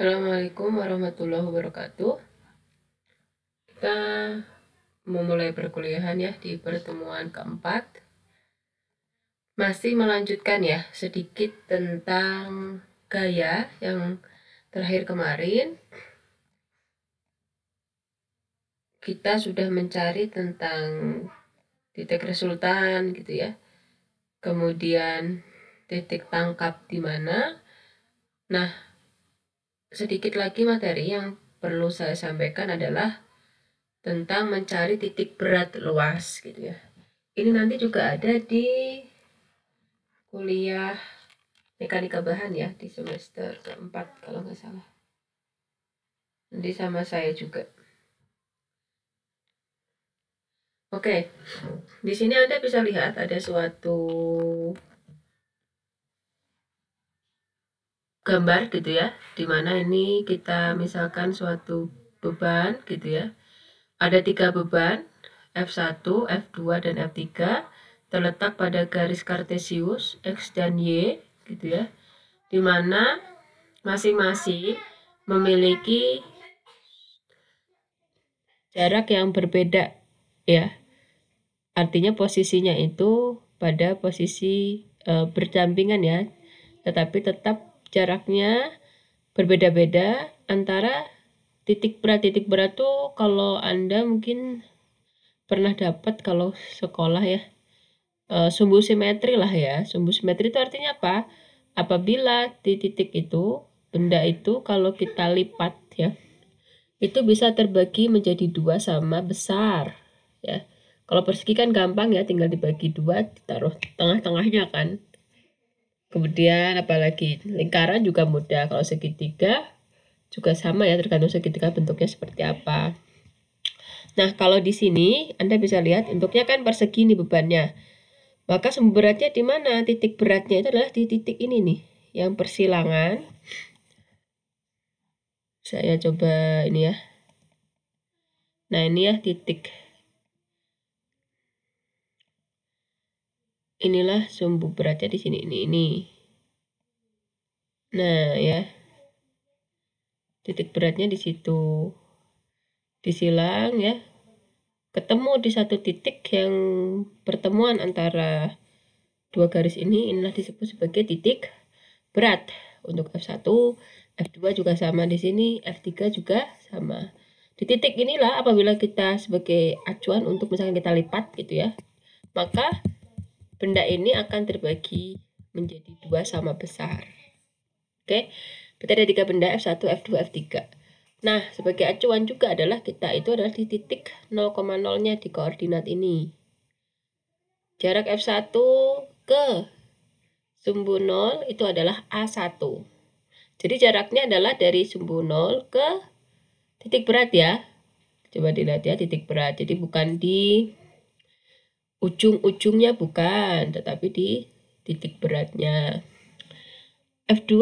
Assalamualaikum warahmatullahi wabarakatuh. Kita memulai perkuliahan ya di pertemuan keempat. Masih melanjutkan ya sedikit tentang gaya yang terakhir kemarin. Kita sudah mencari tentang titik resultan gitu ya. Kemudian titik tangkap di mana. Nah, sedikit lagi materi yang perlu saya sampaikan adalah tentang mencari titik berat luas gitu ya. Ini nanti juga ada di kuliah mekanika bahan ya di semester keempat kalau nggak salah. Nanti sama saya juga. Oke, di sini Anda bisa lihat ada suatu gambar gitu ya di mana ini kita misalkan suatu beban gitu ya. Ada tiga beban F1, F2, dan F3 terletak pada garis kartesius X dan Y gitu ya di mana masing-masing memiliki jarak yang berbeda ya. Artinya posisinya itu pada posisi e, berdampingan ya tetapi tetap jaraknya berbeda-beda antara titik berat titik berat tuh kalau anda mungkin pernah dapat kalau sekolah ya. E, sumbu simetri lah ya. Sumbu simetri itu artinya apa? Apabila di titik itu benda itu kalau kita lipat ya itu bisa terbagi menjadi dua sama besar ya. Kalau persegi kan gampang ya tinggal dibagi dua ditaruh tengah-tengahnya kan Kemudian apalagi lingkaran juga mudah. Kalau segitiga juga sama ya tergantung segitiga bentuknya seperti apa. Nah, kalau di sini Anda bisa lihat bentuknya kan persegi nih bebannya. Maka sumber beratnya di mana? Titik beratnya itu adalah di titik ini nih, yang persilangan. Saya coba ini ya. Nah, ini ya titik inilah sumbu beratnya di sini ini ini. Nah ya. Titik beratnya di situ. Disilang ya. Ketemu di satu titik yang pertemuan antara dua garis ini inilah disebut sebagai titik berat. Untuk F1 F2 juga sama di sini F3 juga sama. Di titik inilah apabila kita sebagai acuan untuk misalnya kita lipat gitu ya maka benda ini akan terbagi menjadi dua sama besar. Oke, berarti ada tiga benda F1, F2, F3. Nah, sebagai acuan juga adalah kita itu adalah di titik 0,0-nya di koordinat ini. Jarak F1 ke sumbu 0 itu adalah A1. Jadi jaraknya adalah dari sumbu 0 ke titik berat ya. Coba dilihat ya titik berat. Jadi bukan di ujung-ujungnya bukan, tetapi di titik beratnya. F2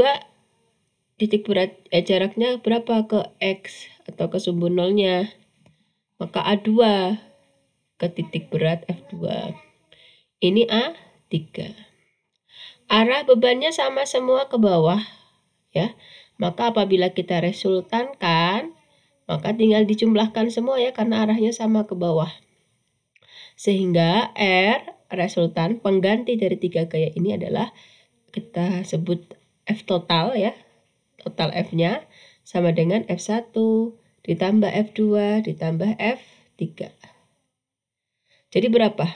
titik berat eh, jaraknya berapa ke X atau ke sumbu nolnya? Maka A2 ke titik berat F2. Ini A3. Arah bebannya sama semua ke bawah ya. Maka apabila kita resultankan, maka tinggal dijumlahkan semua ya karena arahnya sama ke bawah. Sehingga R resultan pengganti dari tiga gaya ini adalah kita sebut F total ya. Total F-nya sama dengan F1 ditambah F2 ditambah F3. Jadi berapa?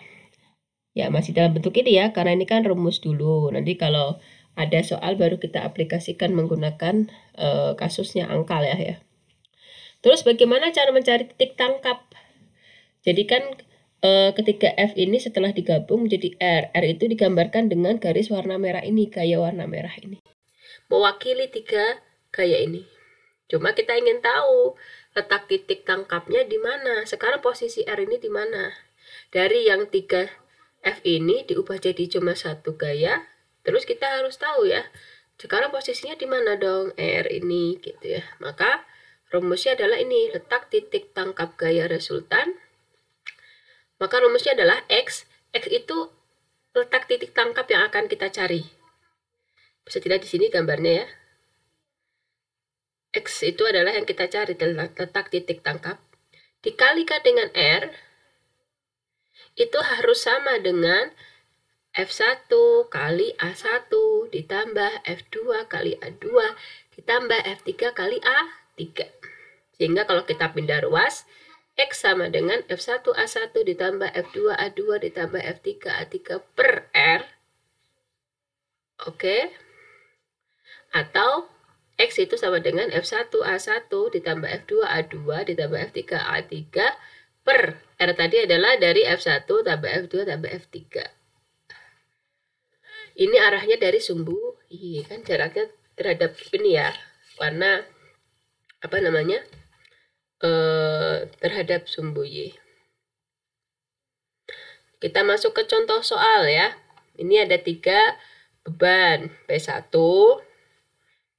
Ya masih dalam bentuk ini ya karena ini kan rumus dulu. Nanti kalau ada soal baru kita aplikasikan menggunakan e, kasusnya angka ya ya. Terus bagaimana cara mencari titik tangkap? Jadi kan uh, ketika F ini setelah digabung menjadi R. R itu digambarkan dengan garis warna merah ini, gaya warna merah ini. Mewakili tiga gaya ini. Cuma kita ingin tahu letak titik tangkapnya di mana. Sekarang posisi R ini di mana? Dari yang tiga F ini diubah jadi cuma satu gaya. Terus kita harus tahu ya. Sekarang posisinya di mana dong R ini gitu ya. Maka rumusnya adalah ini letak titik tangkap gaya resultan maka rumusnya adalah X. X itu letak titik tangkap yang akan kita cari. Bisa tidak di sini gambarnya ya. X itu adalah yang kita cari letak titik tangkap dikalikan dengan R itu harus sama dengan F1 kali A1 ditambah F2 kali A2 ditambah F3 kali A3. Sehingga kalau kita pindah ruas, X sama dengan F1 A1 ditambah F2 A2 ditambah F3 A3 per R. Oke. Atau X itu sama dengan F1 A1 ditambah F2 A2 ditambah F3 A3 per R tadi adalah dari F1 tambah F2 tambah F3. Ini arahnya dari sumbu I kan jaraknya terhadap ini ya karena apa namanya eh, terhadap sumbu Y. Kita masuk ke contoh soal ya. Ini ada tiga beban P1,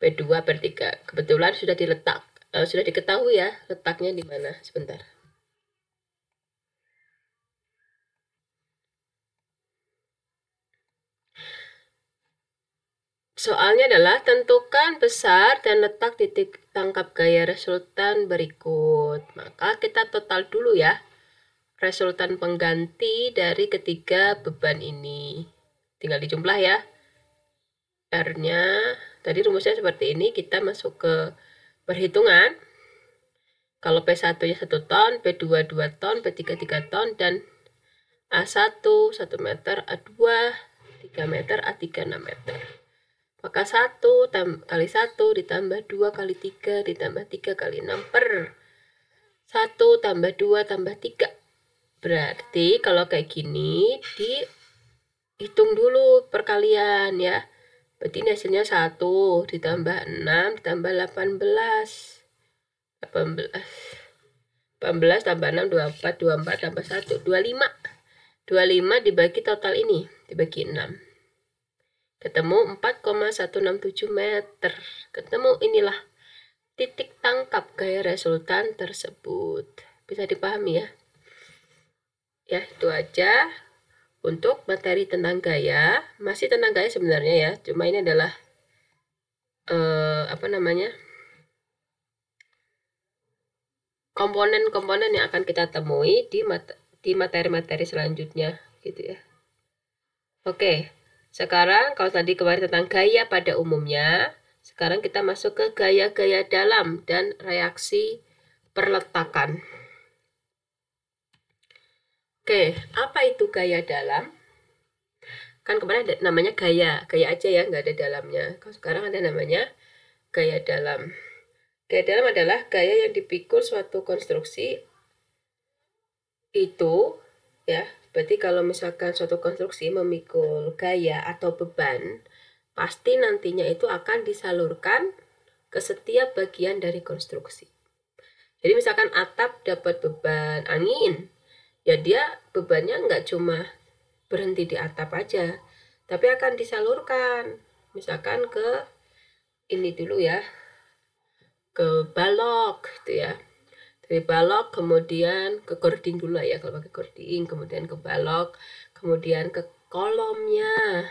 P2, P3. Kebetulan sudah diletak, uh, sudah diketahui ya letaknya di mana. Sebentar. Soalnya adalah tentukan besar dan letak titik tangkap gaya resultan berikut. Maka kita total dulu ya. Resultan pengganti dari ketiga beban ini. Tinggal dijumlah ya. R-nya, tadi rumusnya seperti ini. Kita masuk ke perhitungan. Kalau P1-nya 1 ton, P2 2 ton, P3 3 ton, dan A1 1 meter, A2 3 meter, A3 6 meter. Maka 1 kali 1 ditambah 2 kali 3 ditambah 3 kali 6 per 1 tambah 2 tambah 3. Berarti kalau kayak gini dihitung dulu perkalian ya. Berarti ini hasilnya 1 ditambah 6 ditambah 18. 18. 18 tambah 6 24 24 tambah 1 25. 25 dibagi total ini dibagi 6 ketemu 4,167 meter. Ketemu inilah titik tangkap gaya resultan tersebut. Bisa dipahami ya? Ya, itu aja untuk materi tentang gaya. Masih tentang gaya sebenarnya ya, cuma ini adalah eh, apa namanya? komponen-komponen yang akan kita temui di di materi-materi selanjutnya gitu ya. Oke. Sekarang kalau tadi kemarin tentang gaya pada umumnya, sekarang kita masuk ke gaya-gaya dalam dan reaksi perletakan. Oke, apa itu gaya dalam? Kan kemarin ada namanya gaya, gaya aja ya, nggak ada dalamnya. Kalau sekarang ada namanya gaya dalam. Gaya dalam adalah gaya yang dipikul suatu konstruksi itu ya Berarti kalau misalkan suatu konstruksi memikul gaya atau beban, pasti nantinya itu akan disalurkan ke setiap bagian dari konstruksi. Jadi misalkan atap dapat beban angin, ya dia bebannya nggak cuma berhenti di atap aja, tapi akan disalurkan misalkan ke ini dulu ya, ke balok gitu ya dari balok kemudian ke cording dulu ya kalau pakai cording kemudian ke balok kemudian ke kolomnya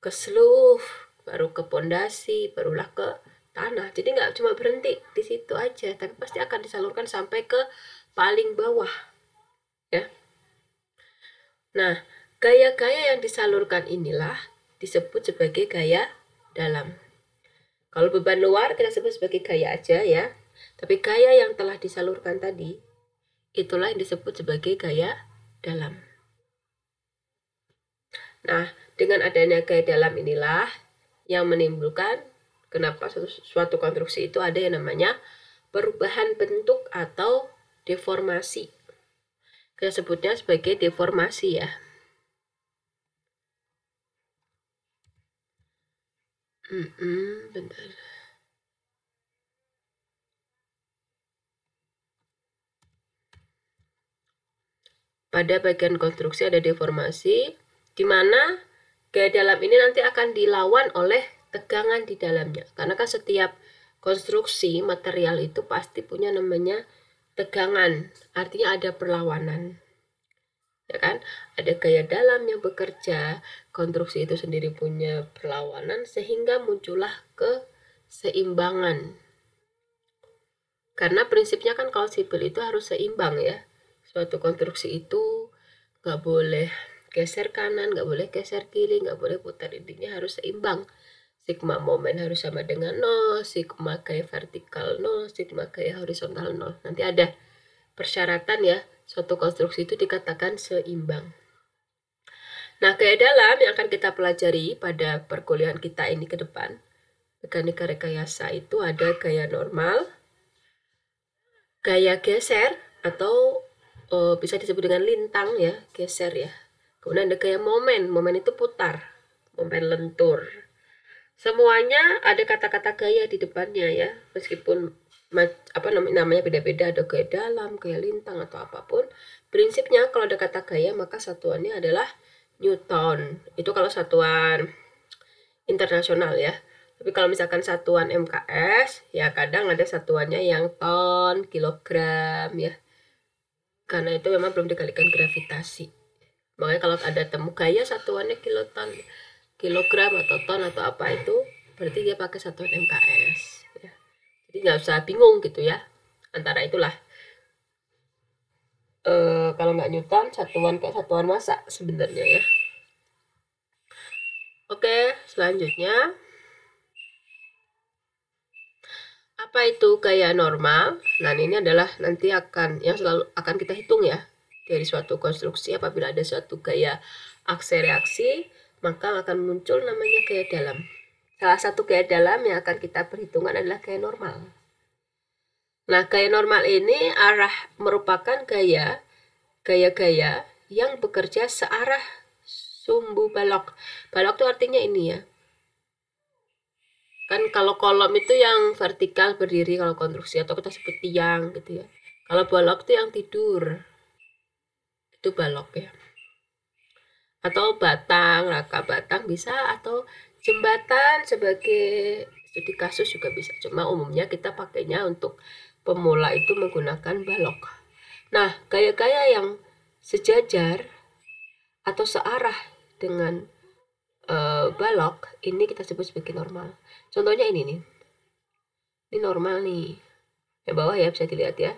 ke sluh baru ke pondasi barulah ke tanah. Jadi nggak cuma berhenti di situ aja tapi pasti akan disalurkan sampai ke paling bawah ya. Nah gaya-gaya yang disalurkan inilah disebut sebagai gaya dalam. Kalau beban luar kita sebut sebagai gaya aja ya tapi gaya yang telah disalurkan tadi, itulah yang disebut sebagai gaya dalam. Nah, dengan adanya gaya dalam inilah yang menimbulkan kenapa suatu, konstruksi itu ada yang namanya perubahan bentuk atau deformasi. Kita sebutnya sebagai deformasi ya. Hmm, -mm, bentar. Pada bagian konstruksi ada deformasi, di mana gaya dalam ini nanti akan dilawan oleh tegangan di dalamnya. Karena kan setiap konstruksi material itu pasti punya namanya tegangan, artinya ada perlawanan. Ya kan? Ada gaya dalam yang bekerja, konstruksi itu sendiri punya perlawanan sehingga muncullah keseimbangan. Karena prinsipnya kan kalau sipil itu harus seimbang ya. Suatu konstruksi itu nggak boleh geser kanan, nggak boleh geser kiri, nggak boleh putar intinya harus seimbang. Sigma momen harus sama dengan 0, sigma gaya vertikal 0, sigma gaya horizontal 0. Nanti ada persyaratan ya, suatu konstruksi itu dikatakan seimbang. Nah, gaya dalam yang akan kita pelajari pada perkuliahan kita ini ke depan, mekanika rekayasa itu ada gaya normal, gaya geser, atau oh, bisa disebut dengan lintang ya, geser ya. Kemudian ada gaya momen, momen itu putar, momen lentur. Semuanya ada kata-kata gaya di depannya ya, meskipun apa namanya beda-beda ada gaya dalam, gaya lintang atau apa pun. Prinsipnya kalau ada kata gaya maka satuannya adalah Newton. Itu kalau satuan internasional ya. Tapi kalau misalkan satuan MKS, ya kadang ada satuannya yang ton, kilogram ya. Karena itu memang belum dikalikan gravitasi. Makanya kalau ada temu gaya satuannya kiloton kilogram atau ton atau apa itu berarti dia pakai satuan MKS ya. jadi nggak usah bingung gitu ya antara itulah e, kalau nggak Newton satuan kayak satuan masa sebenarnya ya oke selanjutnya apa itu gaya normal nah ini adalah nanti akan yang selalu akan kita hitung ya dari suatu konstruksi apabila ada suatu gaya aksi reaksi maka akan muncul namanya gaya dalam. Salah satu gaya dalam yang akan kita perhitungkan adalah gaya normal. Nah, gaya normal ini arah merupakan gaya gaya-gaya yang bekerja searah sumbu balok. Balok itu artinya ini ya. Kan kalau kolom itu yang vertikal berdiri kalau konstruksi atau kita sebut tiang gitu ya. Kalau balok itu yang tidur. Itu balok ya atau batang, raka batang bisa atau jembatan sebagai studi kasus juga bisa. Cuma umumnya kita pakainya untuk pemula itu menggunakan balok. Nah, gaya-gaya yang sejajar atau searah dengan uh, balok ini kita sebut sebagai normal. Contohnya ini nih. Ini normal nih. Yang bawah ya bisa dilihat ya.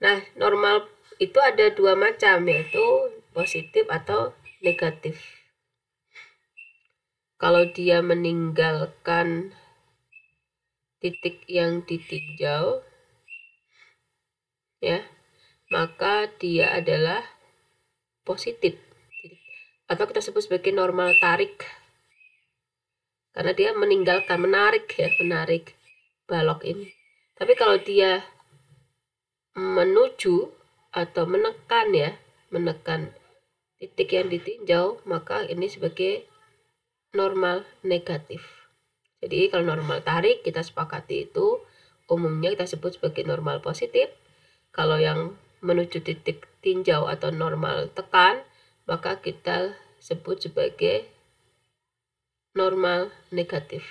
Nah, normal itu ada dua macam yaitu positif atau negatif. Kalau dia meninggalkan titik yang ditinjau ya, maka dia adalah positif. Atau kita sebut sebagai normal tarik. Karena dia meninggalkan menarik ya, menarik balok ini. Tapi kalau dia menuju atau menekan ya, menekan titik yang ditinjau, maka ini sebagai normal negatif. Jadi kalau normal tarik kita sepakati itu umumnya kita sebut sebagai normal positif. Kalau yang menuju titik tinjau atau normal tekan, maka kita sebut sebagai normal negatif.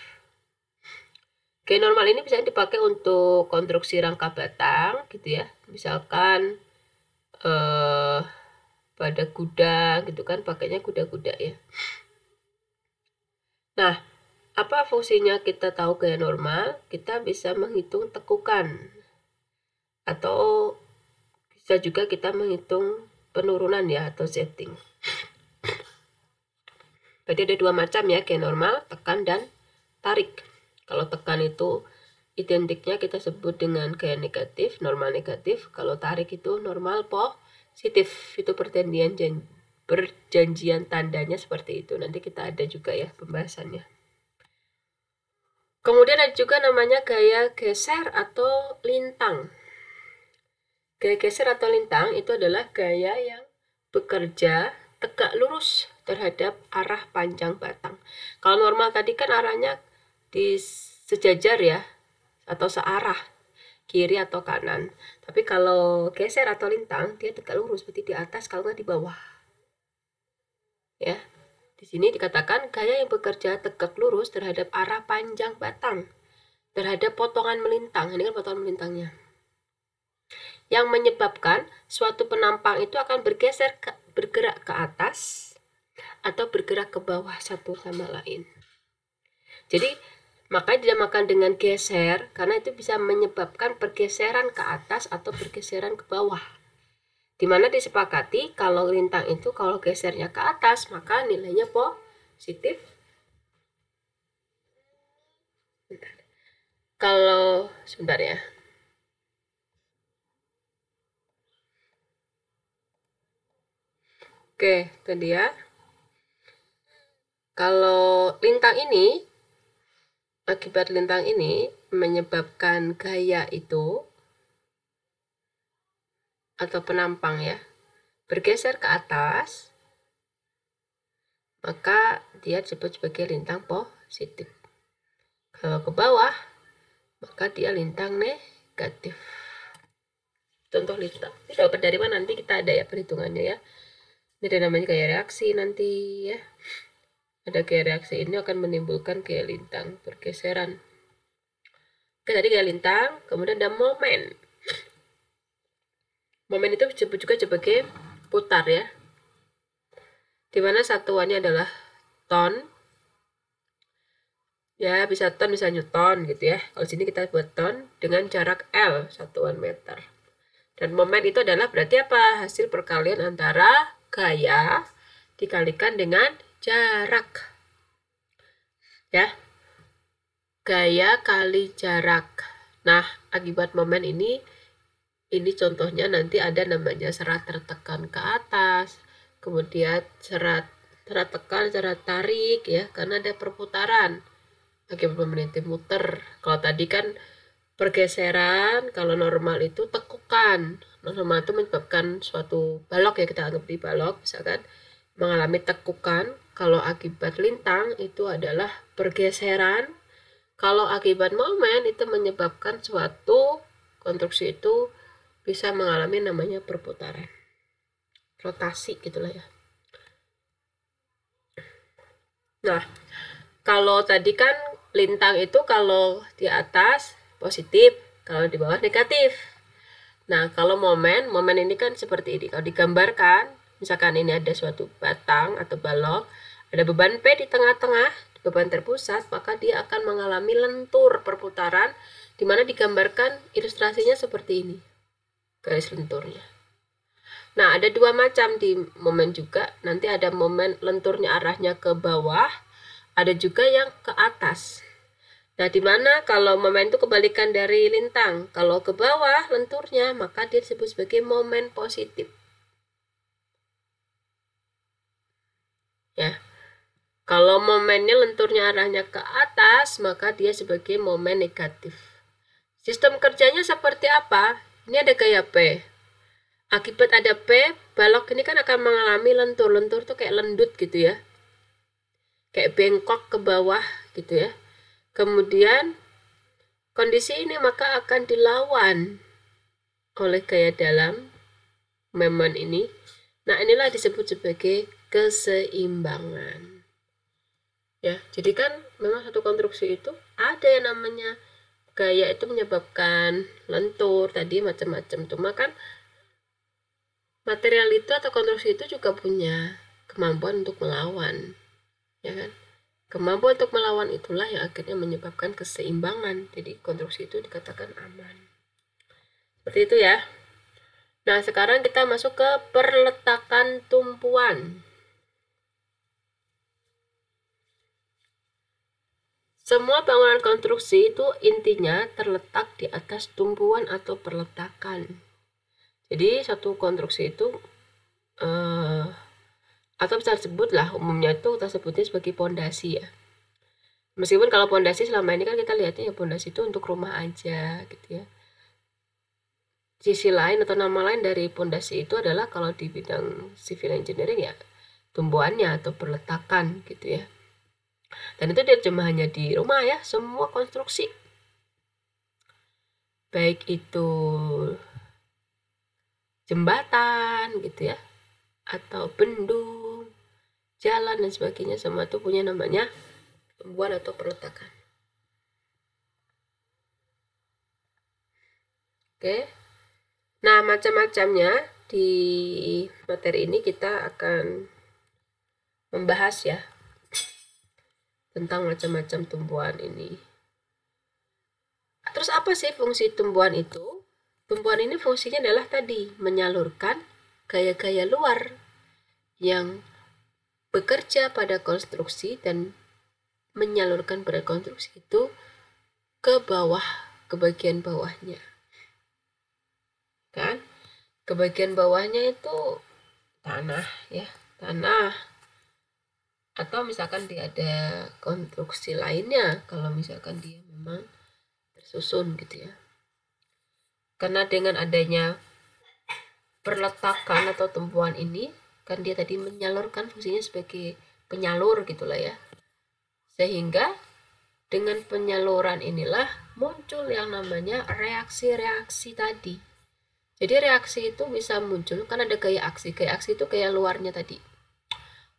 Oke, normal ini bisa dipakai untuk konstruksi rangka batang gitu ya. Misalkan uh, pada kuda gitu kan pakainya kuda-kuda ya nah apa fungsinya kita tahu gaya normal kita bisa menghitung tekukan atau bisa juga kita menghitung penurunan ya atau setting Berarti ada dua macam ya gaya normal tekan dan tarik kalau tekan itu identiknya kita sebut dengan gaya negatif, normal negatif. Kalau tarik itu normal positif. Itu perjanjian perjanjian tandanya seperti itu. Nanti kita ada juga ya pembahasannya. Kemudian ada juga namanya gaya geser atau lintang. Gaya geser atau lintang itu adalah gaya yang bekerja tegak lurus terhadap arah panjang batang. Kalau normal tadi kan arahnya di sejajar ya, atau searah kiri atau kanan. Tapi kalau geser atau lintang, dia tegak lurus seperti di atas kalau nggak di bawah. Ya, di sini dikatakan gaya yang bekerja tegak lurus terhadap arah panjang batang, terhadap potongan melintang. Ini kan potongan melintangnya. Yang menyebabkan suatu penampang itu akan bergeser ke, bergerak ke atas atau bergerak ke bawah satu sama lain. Jadi maka dinamakan dengan geser karena itu bisa menyebabkan pergeseran ke atas atau pergeseran ke bawah. Di mana disepakati kalau lintang itu kalau gesernya ke atas maka nilainya positif. Kalau sebentar ya. Oke, itu dia. Kalau lintang ini, akibat lintang ini menyebabkan gaya itu atau penampang ya bergeser ke atas, maka dia disebut sebagai lintang positif. Kalau ke bawah, maka dia lintang negatif. Contoh lintang. Ini dapat dari mana? Nanti kita ada ya perhitungannya ya. Ini ada namanya gaya reaksi nanti ya. Ada gaya reaksi ini akan menimbulkan gaya lintang pergeseran. Oke, tadi gaya lintang, kemudian ada momen. Momen itu juga sebagai putar ya. Di mana satuannya adalah ton. Ya, bisa ton, bisa newton gitu ya. Kalau sini kita buat ton dengan jarak L, satuan meter. Dan momen itu adalah berarti apa? Hasil perkalian antara gaya dikalikan dengan jarak. Ya. Gaya kali jarak. Nah, akibat momen ini ini contohnya nanti ada namanya serat tertekan ke atas, kemudian serat serat tekan, serat tarik ya, karena ada perputaran. Akibat momen itu muter. Kalau tadi kan pergeseran, kalau normal itu tekukan normal itu menyebabkan suatu balok ya kita anggap di balok misalkan mengalami tekukan. Kalau akibat lintang itu adalah pergeseran. Kalau akibat momen itu menyebabkan suatu konstruksi itu bisa mengalami namanya perputaran. Rotasi gitulah ya. Nah kalau tadi kan lintang itu kalau di atas positif kalau di bawah negatif Nah, kalau momen, momen ini kan seperti ini. Kalau digambarkan, misalkan ini ada suatu batang atau balok, ada beban P di tengah-tengah, beban terpusat, maka dia akan mengalami lentur perputaran, di mana digambarkan ilustrasinya seperti ini. Garis lenturnya. Nah, ada dua macam di momen juga. Nanti ada momen lenturnya arahnya ke bawah, ada juga yang ke atas. Nah, di mana kalau momen itu kebalikan dari lintang. Kalau ke bawah lenturnya, maka dia disebut sebagai momen positif. Ya. Kalau momennya lenturnya arahnya ke atas, maka dia sebagai momen negatif. Sistem kerjanya seperti apa? Ini ada gaya P. Akibat ada P, balok ini kan akan mengalami lentur. Lentur tuh kayak lendut gitu ya. Kayak bengkok ke bawah gitu ya Kemudian kondisi ini maka akan dilawan oleh gaya dalam memon ini. Nah, inilah disebut sebagai keseimbangan. Ya, jadi kan memang satu konstruksi itu ada yang namanya gaya itu menyebabkan lentur tadi macam-macam. Cuma kan material itu atau konstruksi itu juga punya kemampuan untuk melawan. Ya kan? Kemampuan untuk melawan itulah yang akhirnya menyebabkan keseimbangan. Jadi konstruksi itu dikatakan aman. Seperti itu ya. Nah, sekarang kita masuk ke perletakan tumpuan. Semua bangunan konstruksi itu intinya terletak di atas tumpuan atau perletakan. Jadi satu konstruksi itu uh, atau bisa disebut lah umumnya itu kita sebutnya sebagai pondasi ya. Meskipun kalau pondasi selama ini kan kita lihatnya ya pondasi itu untuk rumah aja gitu ya. Sisi lain atau nama lain dari pondasi itu adalah kalau di bidang civil engineering ya tumbuhannya atau perletakan gitu ya. Dan itu dia cuma hanya di rumah ya semua konstruksi. Baik itu jembatan gitu ya atau bendung, jalan dan sebagainya semua itu punya namanya tumbuhan atau perletakan. Oke. Nah, macam-macamnya di materi ini kita akan membahas ya tentang macam-macam tumbuhan ini. Terus apa sih fungsi tumbuhan itu? Tumbuhan ini fungsinya adalah tadi menyalurkan gaya-gaya luar yang bekerja pada konstruksi dan menyalurkan pada konstruksi itu ke bawah, ke bagian bawahnya. Kan? Ke bagian bawahnya itu tanah ya, tanah. Atau misalkan dia ada konstruksi lainnya, kalau misalkan dia memang tersusun gitu ya. Karena dengan adanya perletakan atau tumpuan ini, kan dia tadi menyalurkan fungsinya sebagai penyalur gitulah ya sehingga dengan penyaluran inilah muncul yang namanya reaksi-reaksi tadi. Jadi reaksi itu bisa muncul kan ada gaya aksi. Gaya aksi itu kayak luarnya tadi.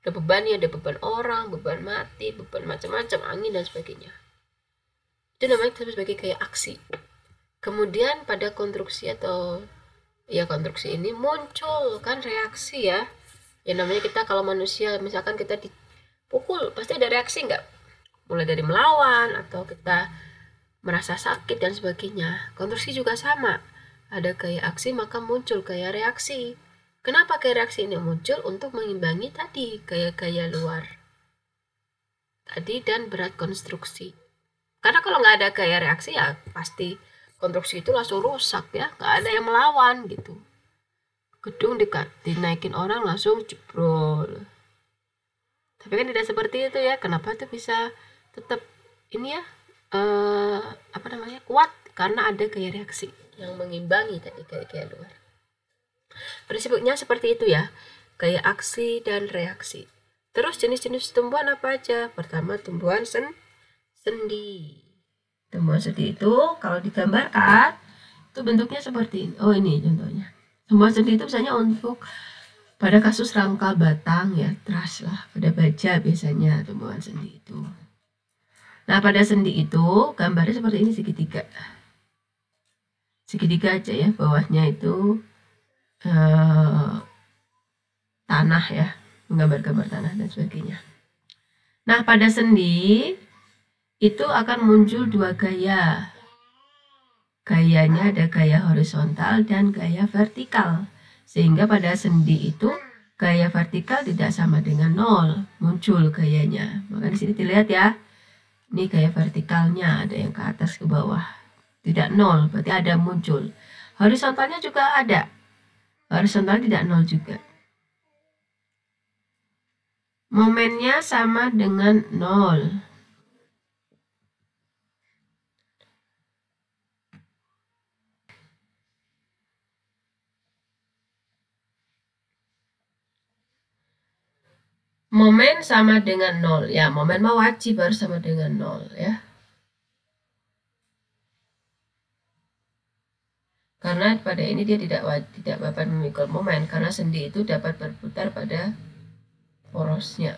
Ada beban ya, ada beban orang, beban mati, beban macam-macam, angin dan sebagainya. Itu namanya sebagai gaya aksi. Kemudian pada konstruksi atau ya konstruksi ini muncul kan reaksi ya. Ya namanya kita kalau manusia misalkan kita dipukul pasti ada reaksi nggak? mulai dari melawan atau kita merasa sakit dan sebagainya. Konstruksi juga sama. Ada gaya aksi maka muncul gaya reaksi. Kenapa gaya reaksi ini muncul? Untuk mengimbangi tadi gaya-gaya luar. Tadi dan berat konstruksi. Karena kalau nggak ada gaya reaksi ya pasti konstruksi itu langsung rusak ya. Nggak ada yang melawan gitu. Gedung dekat dinaikin orang langsung jebrol. Tapi kan tidak seperti itu ya. Kenapa itu bisa tetap ini ya uh, apa namanya kuat karena ada gaya reaksi yang mengimbangi tadi gaya-gaya luar. Prinsipnya seperti itu ya, gaya aksi dan reaksi. Terus jenis-jenis tumbuhan apa aja? Pertama tumbuhan sen sendi. Tumbuhan sendi itu kalau digambarkan itu bentuknya seperti ini. Oh ini contohnya. Tumbuhan sendi itu misalnya untuk pada kasus rangka batang ya, teras lah, pada baja biasanya tumbuhan sendi itu. Nah, pada sendi itu gambarnya seperti ini segitiga. Segitiga aja ya, bawahnya itu uh, tanah ya, menggambar-gambar tanah dan sebagainya. Nah, pada sendi itu akan muncul dua gaya. Gayanya ada gaya horizontal dan gaya vertikal. Sehingga pada sendi itu gaya vertikal tidak sama dengan nol, muncul gayanya. Maka di sini dilihat ya, ini kayak vertikalnya. Ada yang ke atas ke bawah. Tidak nol berarti ada muncul. Horizontalnya juga ada. Horizontal tidak nol juga. Momennya sama dengan nol momen sama dengan nol. Ya momen mau wajib harus sama dengan nol ya. Karena pada ini dia tidak tidak dapat memikul momen karena sendi itu dapat berputar pada porosnya.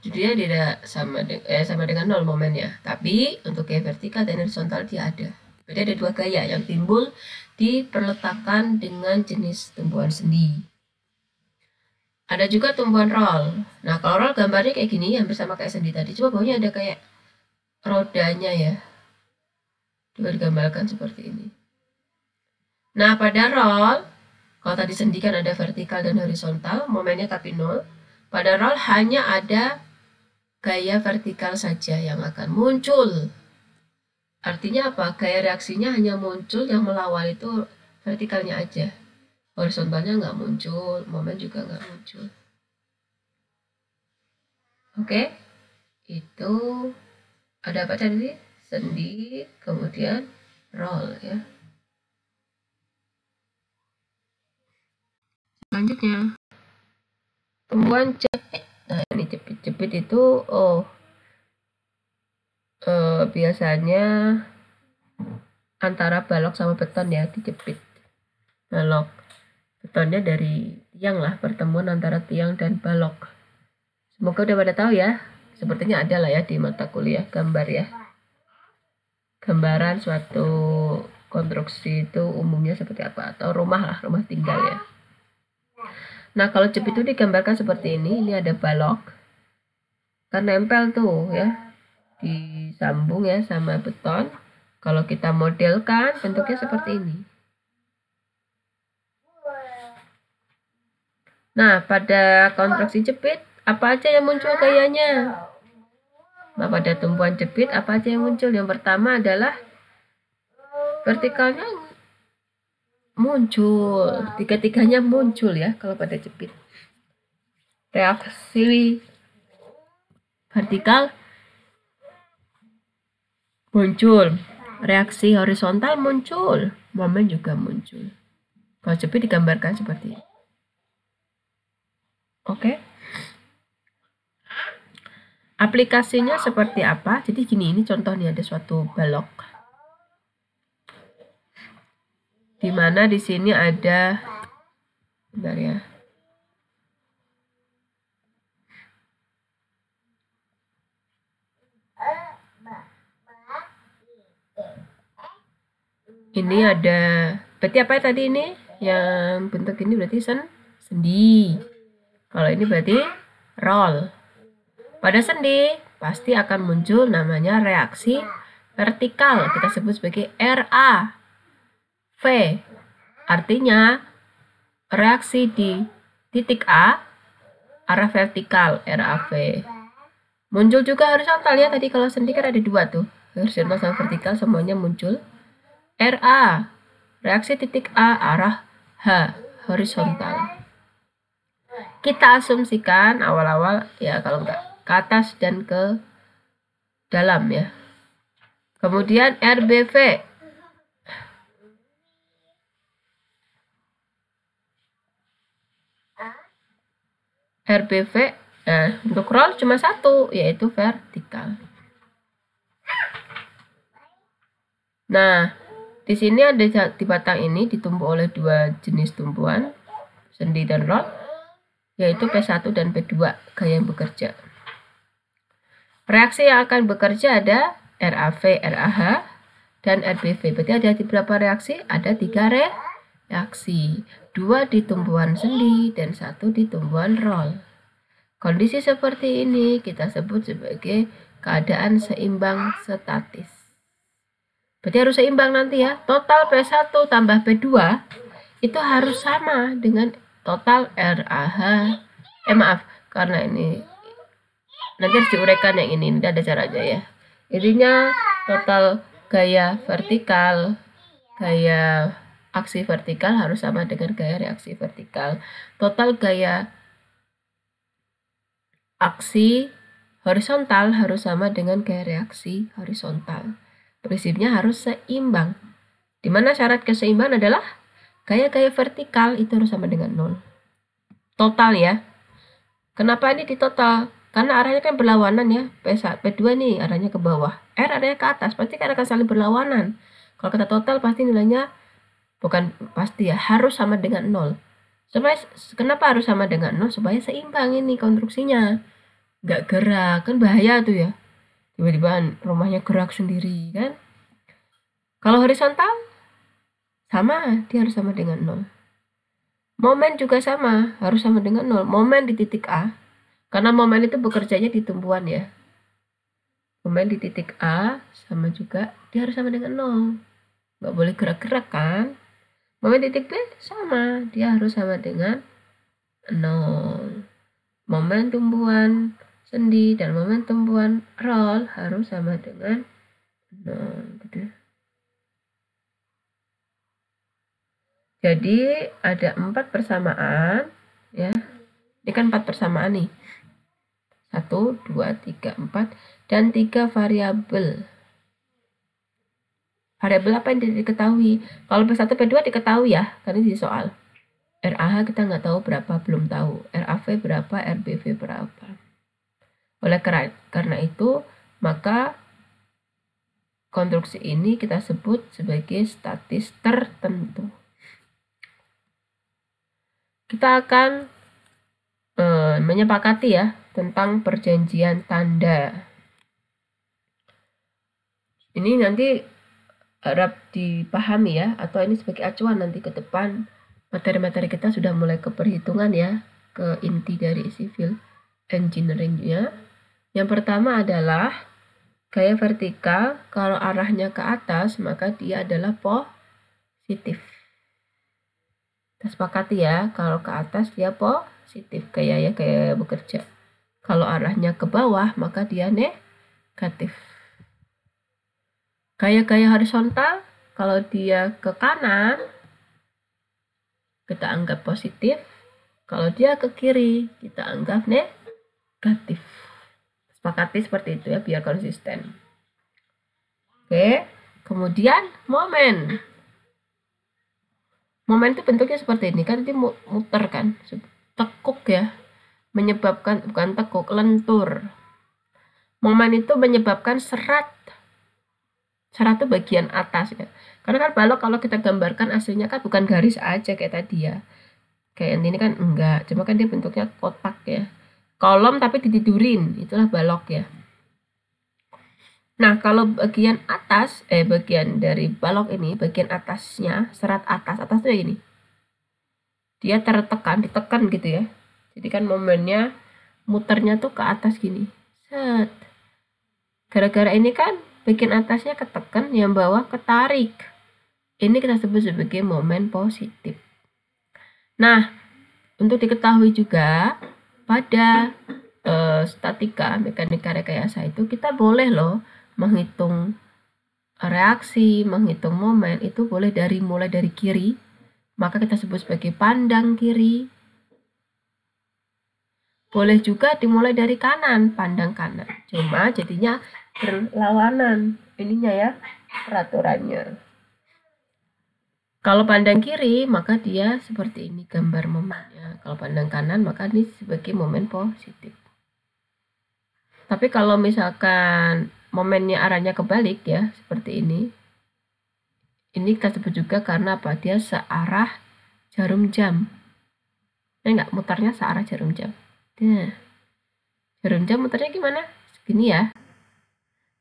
Jadi dia tidak sama de eh, sama dengan nol momennya tapi untuk gaya vertikal dan horizontal dia ada. Jadi ada dua gaya yang timbul di perletakan dengan jenis tumbuhan sendi ada juga tumbuhan roll. Nah, kalau roll gambarnya kayak gini, hampir sama kayak sendi tadi. Cuma bawahnya ada kayak rodanya ya. Coba digambarkan seperti ini. Nah, pada roll, kalau tadi sendi kan ada vertikal dan horizontal, momennya tapi nol. Pada roll hanya ada gaya vertikal saja yang akan muncul. Artinya apa? Gaya reaksinya hanya muncul yang melawan itu vertikalnya aja horizontalnya nggak muncul momen juga nggak muncul. Oke itu ada apa tadi sendi kemudian roll ya. Selanjutnya tumbuhan jepit nah ini jepit-jepit itu oh uh, biasanya antara balok sama beton ya dijepit. Balok Betonnya dari tiang lah, pertemuan antara tiang dan balok. Semoga udah pada tahu ya. Sepertinya ada lah ya di mata kuliah gambar ya. Gambaran suatu konstruksi itu umumnya seperti apa atau rumah lah, rumah tinggal ya. Nah, kalau jepit itu digambarkan seperti ini, ini ada balok. Kan nempel tuh ya. Disambung ya sama beton. Kalau kita modelkan bentuknya seperti ini. Nah, pada konstruksi jepit, apa aja yang muncul gayanya? Nah, pada tumpuan jepit, apa aja yang muncul? Yang pertama adalah vertikalnya muncul. Tiga-tiganya muncul ya kalau pada jepit. Reaksi vertikal muncul. Reaksi horizontal muncul. Momen juga muncul. Kalau jepit digambarkan seperti ini. Oke. Aplikasinya seperti apa? Jadi gini, ini contohnya ada suatu balok. Di mana di sini ada bentar ya. Ini ada berarti apa ya tadi ini? Yang bentuk ini berarti sen sendi. Kalau ini berarti roll. Pada sendi pasti akan muncul namanya reaksi vertikal. Kita sebut sebagai RA. V. Artinya reaksi di titik A arah vertikal RAV. Muncul juga horizontal ya tadi kalau sendi kan ada dua tuh. Horizontal sama vertikal semuanya muncul. RA. Reaksi titik A arah H horizontal kita asumsikan awal-awal ya kalau enggak ke atas dan ke dalam ya. Kemudian RBV RBV nah untuk roll cuma satu yaitu vertikal. Nah, di sini ada di batang ini ditumbuh oleh dua jenis tumbuhan, sendi dan roll yaitu P1 dan P2 gaya yang bekerja. Reaksi yang akan bekerja ada RAV, RAH, dan RBV. Berarti ada di berapa reaksi? Ada tiga reaksi. Dua di tumbuhan sendi dan satu di tumbuhan roll. Kondisi seperti ini kita sebut sebagai keadaan seimbang statis. Berarti harus seimbang nanti ya. Total P1 tambah P2 itu harus sama dengan total RAH eh maaf karena ini nanti harus diuraikan yang ini ini ada caranya ya. Intinya total gaya vertikal gaya aksi vertikal harus sama dengan gaya reaksi vertikal. Total gaya aksi horizontal harus sama dengan gaya reaksi horizontal. Prinsipnya harus seimbang. Di mana syarat keseimbangan adalah Gaya-gaya vertikal itu harus sama dengan nol. Total ya. Kenapa ini di total? Karena arahnya kan berlawanan ya. P1, P2 nih arahnya ke bawah. R arahnya ke atas. Pasti kan akan saling berlawanan. Kalau kita total pasti nilainya bukan pasti ya. Harus sama dengan nol. Supaya, kenapa harus sama dengan nol? Supaya seimbang ini konstruksinya. Gak gerak. Kan bahaya tuh ya. Tiba-tiba rumahnya gerak sendiri kan. Kalau horizontal sama, dia harus sama dengan nol. Momen juga sama, harus sama dengan nol. Momen di titik A, karena momen itu bekerjanya di tumbuhan ya. Momen di titik A sama juga, dia harus sama dengan nol. Nggak boleh gerak-gerak kan? Momen di titik B sama, dia harus sama dengan nol. Momen tumbuhan sendi dan momen tumbuhan roll harus sama dengan nol. Gitu. Jadi ada empat persamaan, ya. Ini kan empat persamaan nih. Satu, dua, tiga, empat, dan tiga variabel. Variabel apa yang diketahui? Kalau P1, P2 diketahui ya, karena di soal. RAH kita nggak tahu berapa, belum tahu. RAV berapa, RBV berapa. Oleh karena itu, maka konstruksi ini kita sebut sebagai statis tertentu kita akan uh, menyepakati ya tentang perjanjian tanda. Ini nanti harap dipahami ya, atau ini sebagai acuan nanti ke depan materi-materi kita sudah mulai ke perhitungan ya, ke inti dari civil engineeringnya. Yang pertama adalah Gaya vertikal, kalau arahnya ke atas, maka dia adalah positif. Kita sepakati ya, kalau ke atas dia positif, gaya ya gaya bekerja. Kalau arahnya ke bawah, maka dia negatif. Gaya-gaya horizontal, kalau dia ke kanan, kita anggap positif. Kalau dia ke kiri, kita anggap negatif. Sepakati seperti itu ya, biar konsisten. Oke, kemudian momen. Momen itu bentuknya seperti ini kan, ini muter kan, tekuk ya, menyebabkan bukan tekuk, lentur. Momen itu menyebabkan serat. Serat itu bagian atas ya. Karena kan balok kalau kita gambarkan aslinya kan bukan garis aja kayak tadi ya. Kayak ini kan enggak, cuma kan dia bentuknya kotak ya kolom tapi ditidurin itulah balok ya nah kalau bagian atas eh bagian dari balok ini bagian atasnya serat atas atasnya ini. Dia tertekan ditekan gitu ya. Jadi kan momennya muternya tuh ke atas gini. Set. Gara-gara ini kan bagian atasnya ketekan yang bawah ketarik. Ini kita sebut sebagai momen positif. Nah untuk diketahui juga pada uh, statika mekanika rekayasa itu kita boleh loh menghitung reaksi, menghitung momen itu boleh dari mulai dari kiri, maka kita sebut sebagai pandang kiri. Boleh juga dimulai dari kanan, pandang kanan. Cuma jadinya berlawanan ininya ya peraturannya. Kalau pandang kiri, maka dia seperti ini gambar momennya. Kalau pandang kanan, maka ini sebagai momen positif. Tapi kalau misalkan momennya arahnya kebalik ya, seperti ini. Ini kita sebut juga karena apa? Dia searah jarum jam. Eh enggak, mutarnya searah jarum jam. Nah, jarum jam mutarnya gimana? Segini ya.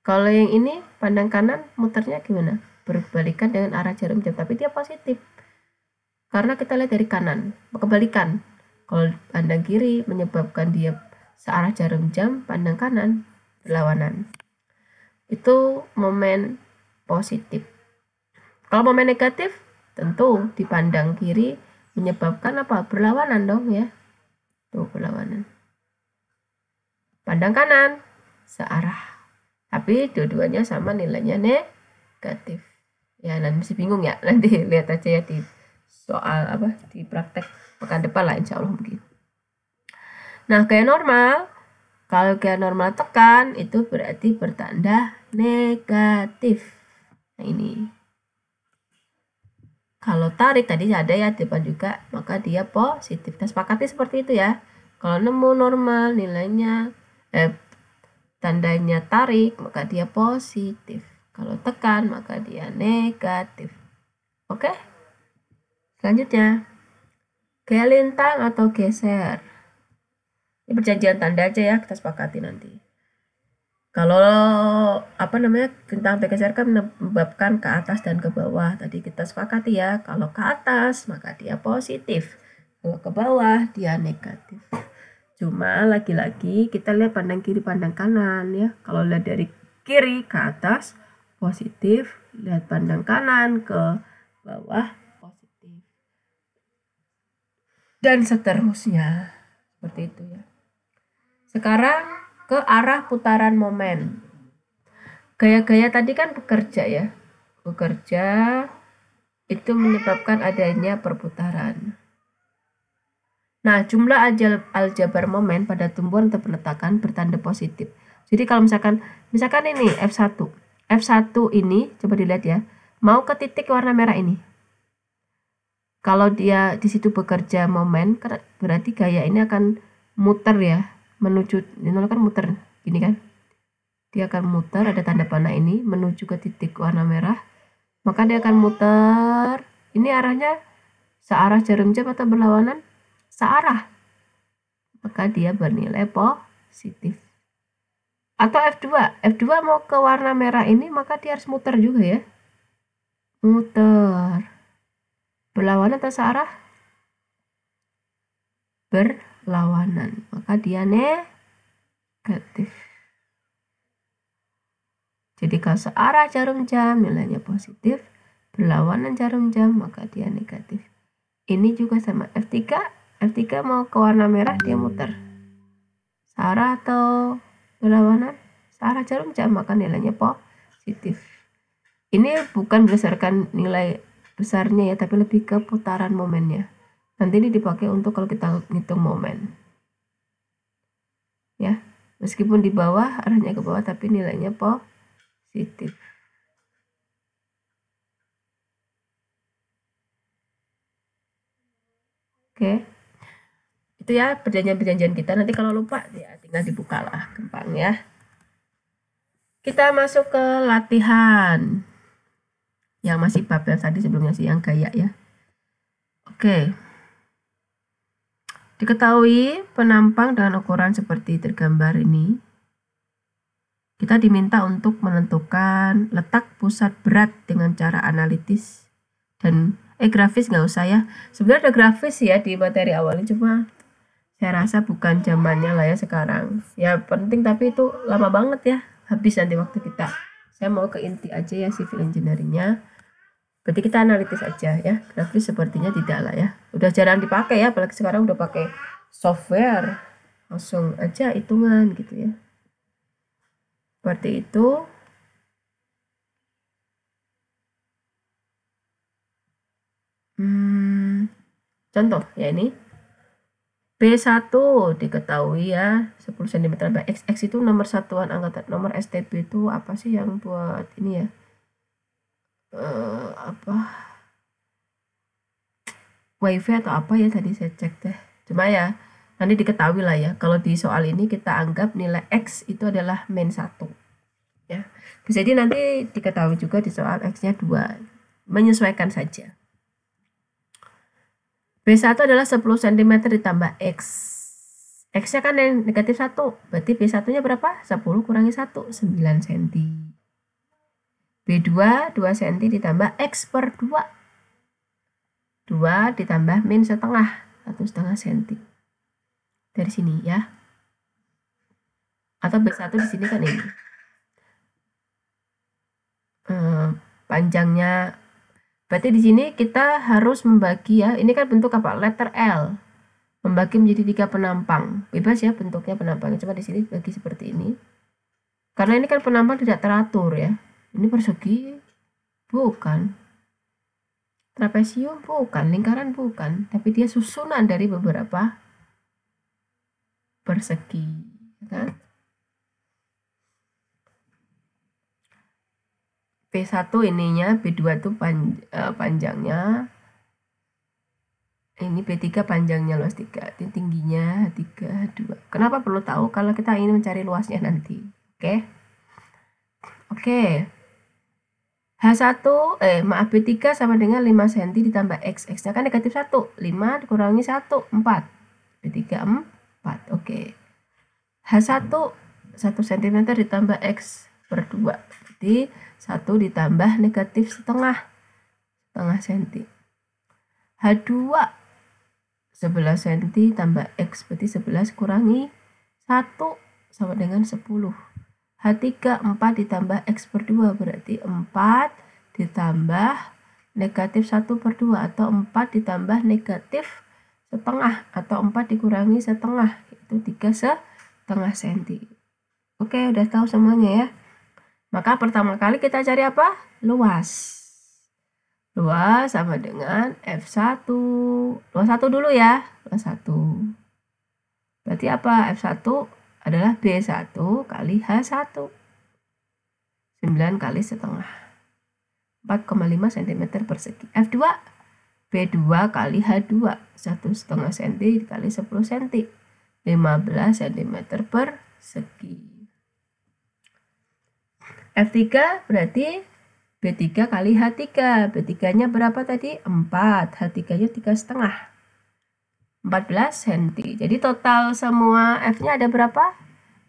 Kalau yang ini pandang kanan mutarnya gimana? berbalikan dengan arah jarum jam tapi dia positif karena kita lihat dari kanan kebalikan kalau pandang kiri menyebabkan dia searah jarum jam pandang kanan berlawanan itu momen positif. Kalau momen negatif tentu dipandang kiri menyebabkan apa? Berlawanan dong ya. Tuh berlawanan. Pandang kanan searah. Tapi dua-duanya sama nilainya negatif. Ya nanti masih bingung ya. Nanti lihat aja ya di soal apa? Di praktek pekan depan lah insya Allah mungkin nah kayak normal. Kalau kayak normal tekan itu berarti bertanda negatif nah ini kalau tarik tadi ada ya depan juga maka dia positif kita sepakati seperti itu ya kalau nemu normal nilainya eh, tandanya tarik maka dia positif kalau tekan maka dia negatif. Oke? Selanjutnya, gaya lintang atau geser. Ini perjanjian tanda aja ya, kita sepakati nanti. Kalau apa namanya lintang atau geser kan menyebabkan ke atas dan ke bawah. Tadi kita sepakati ya, kalau ke atas maka dia positif. Kalau ke bawah dia negatif. Cuma lagi-lagi kita lihat pandang kiri pandang kanan ya. Kalau lihat dari kiri ke atas positif, lihat pandang kanan ke bawah positif. Dan seterusnya. Seperti itu ya. Sekarang ke arah putaran momen. Gaya-gaya tadi kan bekerja ya. Bekerja itu menyebabkan adanya perputaran. Nah, jumlah aljabar momen pada tumbuhan atau penetakan bertanda positif. Jadi kalau misalkan misalkan ini F1 F1 ini, coba dilihat ya, mau ke titik warna merah ini. Kalau dia di situ bekerja momen, berarti gaya ini akan muter ya, menuju, ini kan muter, gini kan. Dia akan muter, ada tanda panah ini, menuju ke titik warna merah. Maka dia akan muter, ini arahnya searah jarum jam atau berlawanan? Searah. Maka dia bernilai positif atau F2 F2 mau ke warna merah ini maka dia harus muter juga ya muter berlawanan atau searah berlawanan maka dia negatif Jadi kalau searah jarum jam nilainya positif, berlawanan jarum jam maka dia negatif. Ini juga sama F3, F3 mau ke warna merah dia muter. Searah atau berlawanan? Searah jarum jam maka nilainya positif. Ini bukan berdasarkan nilai besarnya ya, tapi lebih ke putaran momennya. Nanti ini dipakai untuk kalau kita ngitung momen. Ya, meskipun di bawah arahnya ke bawah tapi nilainya positif. Oke. Itu ya perjanjian-perjanjian kita. Nanti kalau lupa ya tinggal dibuka lah gampang ya. Kita masuk ke latihan. Yang masih babel tadi sebelumnya sih yang gaya ya. Oke. Diketahui penampang dengan ukuran seperti tergambar ini. Kita diminta untuk menentukan letak pusat berat dengan cara analitis. Dan eh grafis nggak usah ya. Sebenarnya ada grafis ya di materi awalnya cuma saya rasa bukan zamannya lah ya sekarang. Ya penting tapi itu lama banget ya habis nanti waktu kita. Saya mau ke inti aja ya civil engineeringnya berarti kita analitis aja ya grafis sepertinya tidak lah ya udah jarang dipakai ya apalagi sekarang udah pakai software langsung aja hitungan gitu ya seperti itu Hmm, contoh ya ini. B1 diketahui ya 10 cm by X. Itu nomor satuan angkatan nomor STP itu apa sih yang buat ini ya? Uh, apa? WiFi atau apa ya tadi saya cek deh. Cuma ya nanti diketahui lah ya. Kalau di soal ini kita anggap nilai X itu adalah min 1. Ya. Bisa jadi nanti diketahui juga di soal X-nya 2. Menyesuaikan saja. B1 adalah 10 cm ditambah X. X-nya kan negatif 1. Berarti B1-nya berapa? 10 kurangi 1, 9 cm. B2, 2 cm ditambah X per 2. 2 ditambah min setengah, 1 setengah cm. Dari sini ya. Atau B1 di sini kan ini. Hmm, panjangnya Berarti di sini kita harus membagi ya. Ini kan bentuk apa? Letter L. Membagi menjadi tiga penampang. Bebas ya bentuknya penampangnya. Cuma di sini bagi seperti ini. Karena ini kan penampang tidak teratur ya. Ini persegi bukan. Trapesium bukan, lingkaran bukan, tapi dia susunan dari beberapa persegi, ya kan? P1 ininya, B2 itu uh, panjangnya. Ini P3 panjangnya luas 3, ini tingginya 3, 2. Kenapa perlu tahu? Kalau kita ingin mencari luasnya nanti. Oke. Okay? Oke. Okay. H1, eh maaf B3 sama dengan 5 cm ditambah X. X-nya kan negatif 1. 5 dikurangi 1, 4. B3, 4. Oke. Okay. H1, 1 cm ditambah X per 2. Berarti 1 ditambah negatif setengah setengah senti H2 11 cm tambah X berarti 11 kurangi 1 sama dengan 10 H3 4 ditambah X per 2 berarti 4 ditambah negatif 1 per 2 atau 4 ditambah negatif setengah atau 4 dikurangi setengah itu 3 setengah senti Oke udah tahu semuanya ya maka pertama kali kita cari apa? Luas. Luas sama dengan F1. Luas 1 dulu ya. Luas 1. Berarti apa? F1 adalah B1 kali H1. 9 kali setengah. 4,5 cm persegi. F2 B2 kali H2 1 setengah cm kali 10 cm 15 cm persegi. F3 berarti B3 kali H3. B3-nya berapa tadi? 4. H3-nya 3 setengah. 14 cm. Jadi total semua F-nya ada berapa?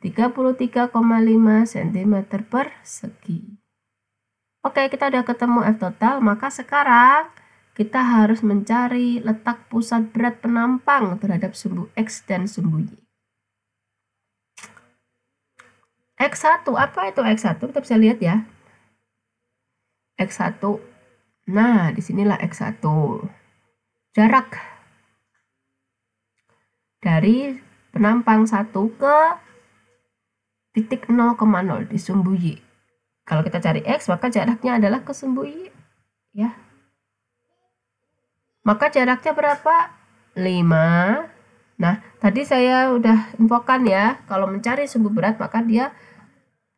33,5 cm persegi. Oke, kita udah ketemu F total. Maka sekarang kita harus mencari letak pusat berat penampang terhadap sumbu X dan sumbu Y. X1, apa itu X1? Kita bisa lihat ya. X1. Nah, di sinilah X1. Jarak dari penampang 1 ke titik 0,0 di sumbu Y. Kalau kita cari X, maka jaraknya adalah ke sumbu Y. Ya. Maka jaraknya berapa? 5. Nah, tadi saya udah infokan ya, kalau mencari sumbu berat, maka dia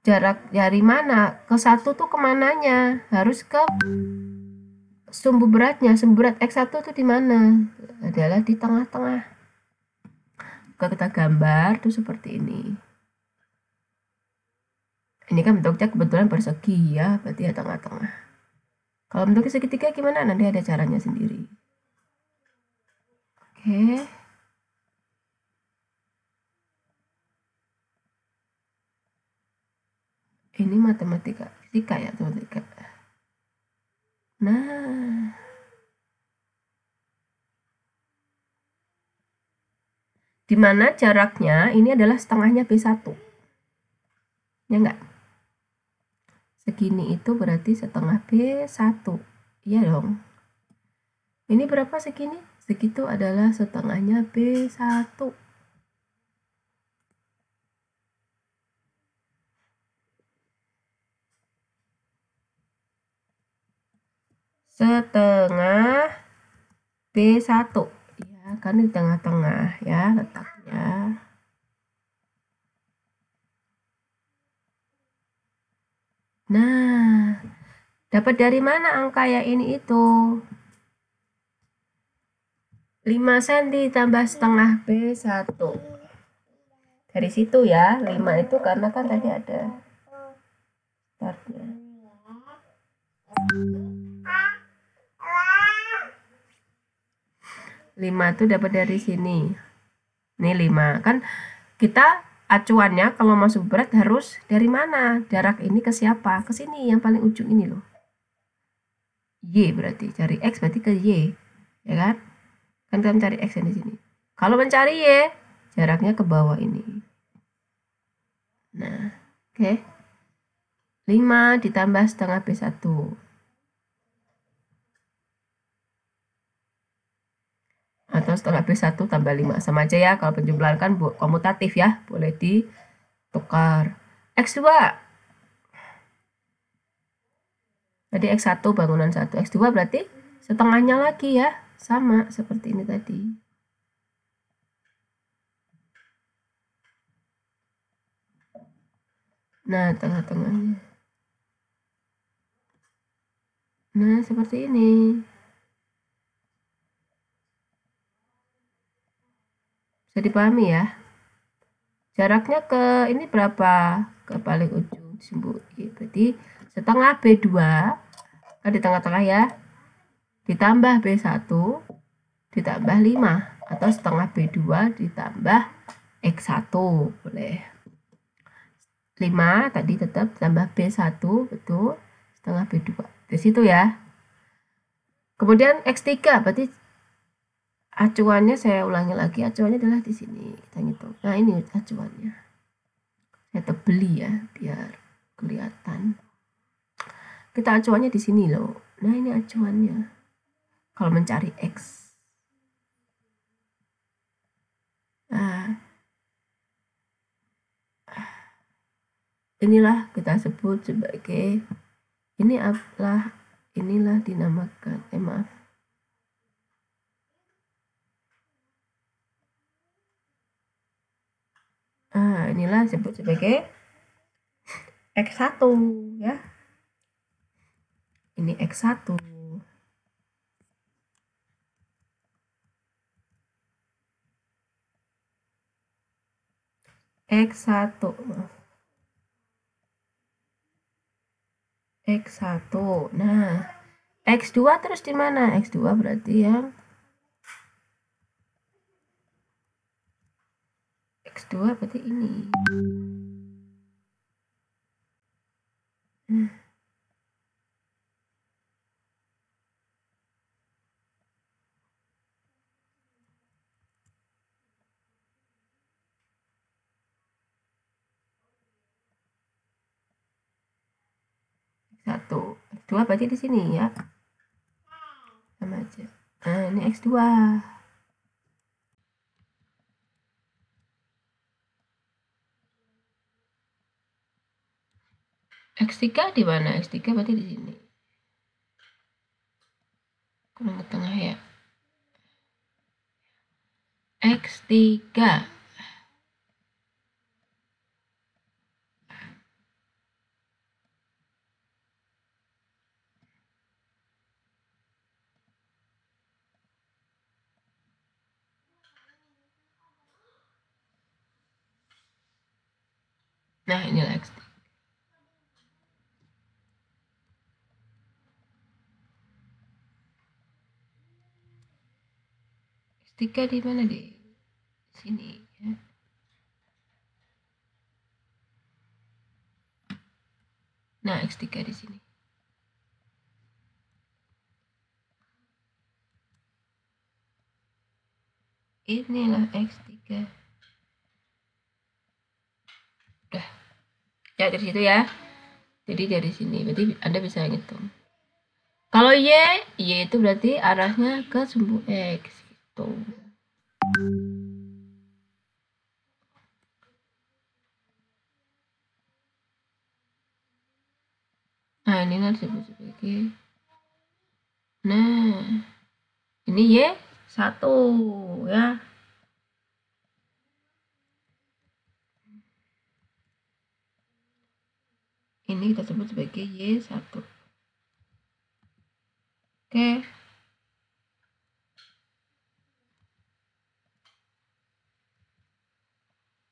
jarak dari mana ke satu tuh ke mananya harus ke sumbu beratnya sumbu berat x1 tuh di mana adalah di tengah-tengah kalau kita gambar tuh seperti ini. Ini kan bentuknya kebetulan persegi ya berarti ya tengah-tengah. Kalau bentuknya segitiga gimana? Nanti ada caranya sendiri. Oke. Ini matematika fisika ya matematika. Nah di mana jaraknya ini adalah setengahnya B1 ya enggak segini itu berarti setengah B1 iya dong. Ini berapa segini? Segitu adalah setengahnya B1 setengah B1 ya kan di tengah-tengah ya letaknya. Nah dapat dari mana angka ya ini itu? 5 cm tambah setengah B1 dari situ ya 5 itu karena kan tadi ada startnya 5 itu dapat dari sini. Ini 5. Kan kita acuannya kalau masuk berat harus dari mana? Jarak ini ke siapa? Ke sini yang paling ujung ini loh. Y berarti cari X berarti ke Y. Ya kan? Kan kita mencari X yang di sini. Kalau mencari Y, jaraknya ke bawah ini. Nah, oke. Okay. 5 ditambah setengah B1. Atau setelah B1 tambah 5 sama aja ya kalau penjumlahan kan komutatif ya. Boleh ditukar. X2 tadi X1 bangunan 1 X2 berarti setengahnya lagi ya. Sama seperti ini tadi. Nah tengah-tengahnya. Nah seperti ini Bisa dipahami ya. Jaraknya ke ini berapa? Ke paling ujung sumbu I. Berarti setengah B2 kan di tengah-tengah ya. Ditambah B1 ditambah 5 atau setengah B2 ditambah X1 boleh. 5 tadi tetap tambah B1 betul setengah B2 di situ ya. Kemudian X3 berarti acuannya saya ulangi lagi acuannya adalah di sini kita ngitung. Nah ini acuannya. Saya tebeli ya biar kelihatan. Kita acuannya di sini loh. Nah ini acuannya. Kalau mencari x. Nah inilah kita sebut sebagai ini adalah inilah dinamakan eh maaf Nah, inilah disebut sebagai X1 ya. Ini X1. X1 maaf. X1. Nah, X2 terus di mana? X2 berarti yang X2 berarti ini. X1 X2 berarti di sini ya. Sama aja. Nah ini X2 X3 di mana? X3 berarti di sini. Kurang ke tengah ya. X3 Nah, inilah X3. X3 di mana deh? Sini ya. Nah, X3 di sini. Inilah X3. ya dari situ ya jadi dari sini berarti anda bisa ngitung kalau y y itu berarti arahnya ke sumbu x gitu nah ini disebut sebagai nah ini y satu ya ini kita sebut sebagai Y1 oke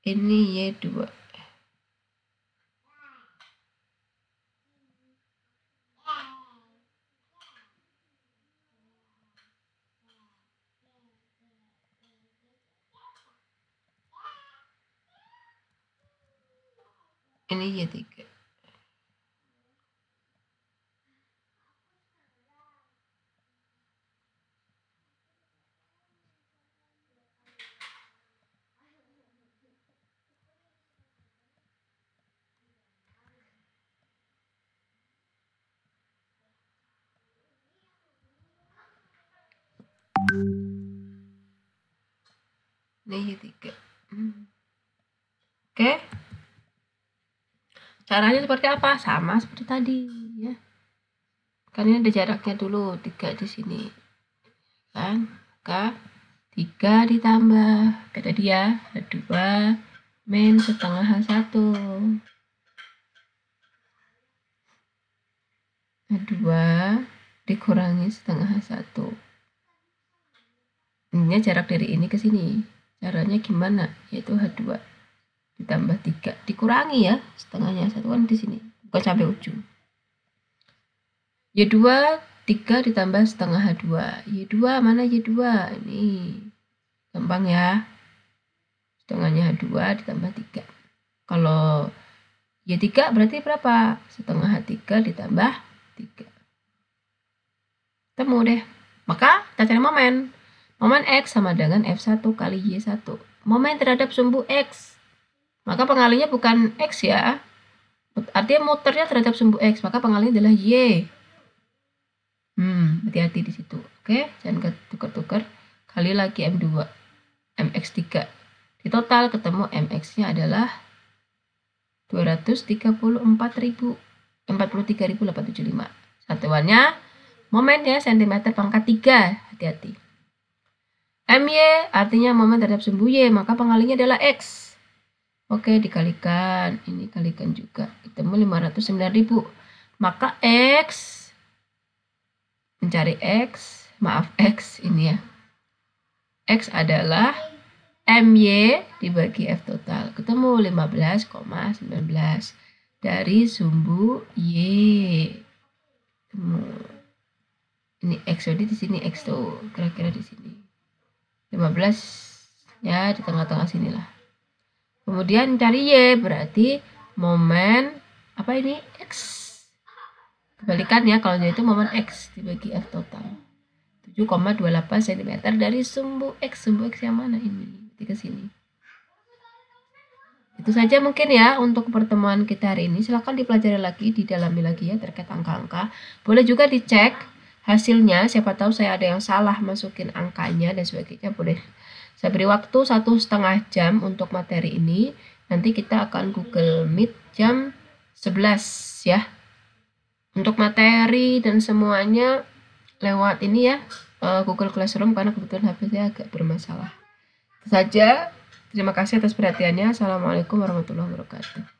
ini Y2 ini Y3 Nih tiga. Oke. Caranya seperti apa? Sama seperti tadi ya. Kan ini ada jaraknya dulu tiga di sini. Kan? Maka tiga ditambah kata dia dua min setengah H satu dua dikurangi setengah satu ini jarak dari ini ke sini. Caranya gimana? Yaitu H2 ditambah 3 dikurangi ya setengahnya. Satu kan di sini. Bukan sampai ujung. Y2 3 ditambah setengah H2 Y2 mana Y2 ini. Gampang ya. Setengahnya H2 ditambah 3 kalau Y3 berarti berapa? Setengah H3 ditambah 3 temu deh. Maka kita cari momen Momen X sama dengan F1 kali Y1. Momen terhadap sumbu X. Maka pengalinya bukan X ya. Artinya muternya terhadap sumbu X. Maka pengalinya adalah Y. Hmm, hati-hati di situ. Oke, jangan tukar-tukar. Kali lagi M2. MX3. Di total ketemu MX-nya adalah 234.000 43.875. Satuannya momen ya cm pangkat 3. Hati-hati. MY artinya momen terhadap sumbu Y, maka pengalinya adalah X. Oke, dikalikan. Ini kalikan juga. Ketemu 509.000. Maka X, mencari X, maaf X ini ya. X adalah MY dibagi F total. Ketemu 15,19 dari sumbu Y. Ketemu. Ini X, jadi di sini X tuh, kira-kira di sini. 15 ya di tengah-tengah sinilah kemudian cari Y berarti momen apa ini X. Kebalikan ya kalau itu momen X dibagi F total. 7,28 cm dari sumbu X. Sumbu X yang mana ini? Di ke sini. Itu saja mungkin ya untuk pertemuan kita hari ini. Silahkan dipelajari lagi, didalami lagi ya terkait angka-angka. Boleh juga dicek hasilnya, siapa tahu saya ada yang salah masukin angkanya dan sebagainya. Boleh saya beri waktu satu setengah jam untuk materi ini. Nanti kita akan Google Meet jam 11 ya. Untuk materi dan semuanya lewat ini ya, eh, Google Classroom karena kebetulan HP saya agak bermasalah. Saja. Terima kasih atas perhatiannya. Assalamualaikum warahmatullahi wabarakatuh.